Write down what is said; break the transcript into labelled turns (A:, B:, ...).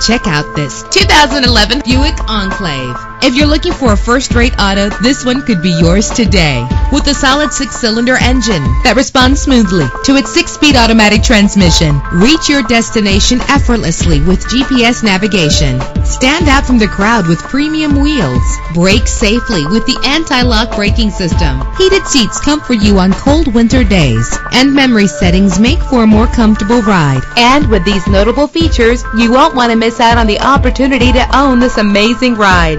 A: Check out this 2011 Buick Enclave. If you're looking for a first-rate auto, this one could be yours today. With a solid six-cylinder engine that responds smoothly to its six-speed automatic transmission, reach your destination effortlessly with GPS navigation. Stand out from the crowd with premium wheels. Brake safely with the anti-lock braking system. Heated seats comfort you on cold winter days. And memory settings make for a more comfortable ride. And with these notable features, you won't want to miss out on the opportunity to own this amazing ride.